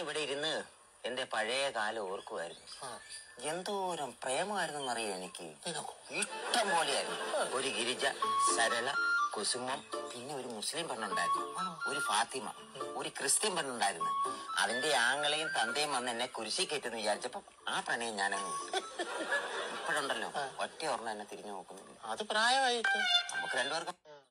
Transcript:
ഇവിടെ ഇരുന്ന് എന്റെ പഴയ കാലം ഓർക്കുമായിരുന്നു എന്തോരം പ്രേമമായിരുന്നു അറിയോ എനിക്ക്? ഇഷ്ടം പോലെയായിരുന്നു ഒരു ഗിരിജ സരള കുസുമം പിന്നെ ഒരു മുസ്ലിം പെണ്ണുണ്ടായിരുന്നു. ഒരു ഫാത്തിമ ഒരു ക്രിസ്ത്യൻ പെണ്ണുണ്ടായിരുന്നു. അതിന്റെ ആങ്ങളെയും തന്തയും വന്ന് എന്നെ കുരിശി കയറ്റെന്ന് വിചാരിച്ചപ്പോ ആ പ്രണയം ഞാനങ്ങ് ഇപ്പോഴുണ്ടല്ലോ ഒറ്റ ഓർമ്മ എന്നെ തിരിഞ്ഞു നോക്കുന്നില്ല. അത് പ്രായമായിട്ട്. നമുക്ക് രണ്ടുപേർക്കും